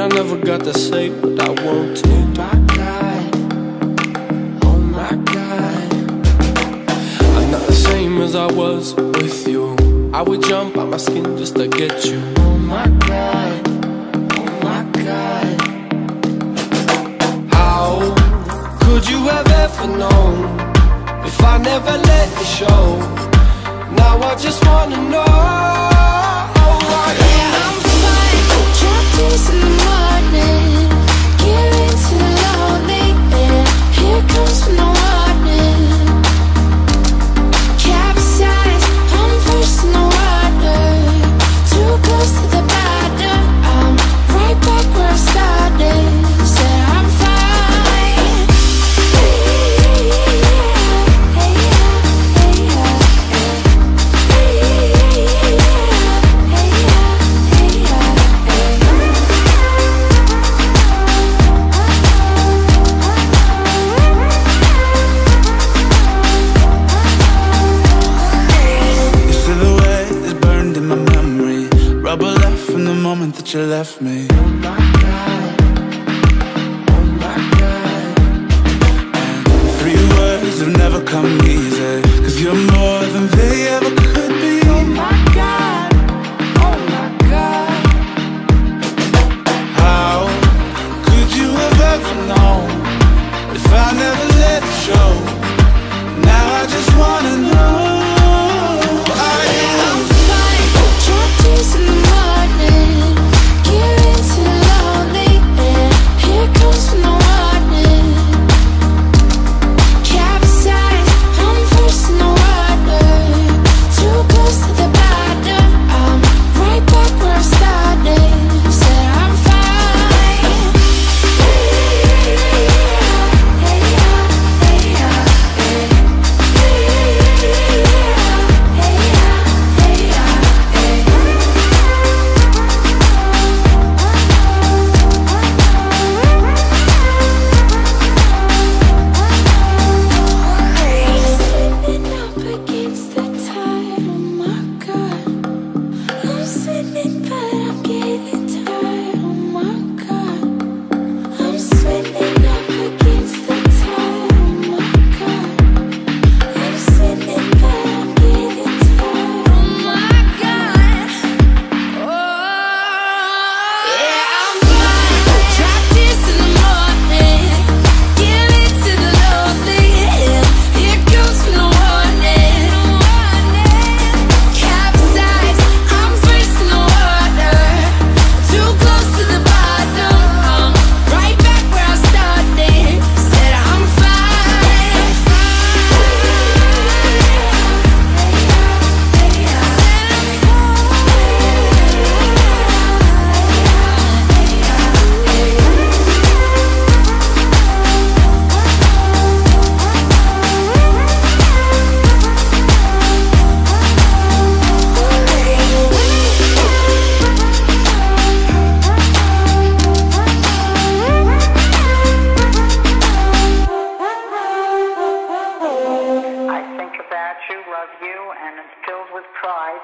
I never got to say what I want to. Oh my God, oh my God. I'm not the same as I was with you. I would jump out my skin just to get you. Oh my God, oh my God. How could you have ever known if I never let you show? Now I just wanna know. That you left me. Oh my God. Oh my God. Three words have never come easy. Cause you're more than they ever could be. Oh my God. Oh my God. How could you have ever known if I never let it you, love you, and it's filled with pride.